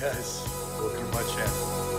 guys. Go through my channel.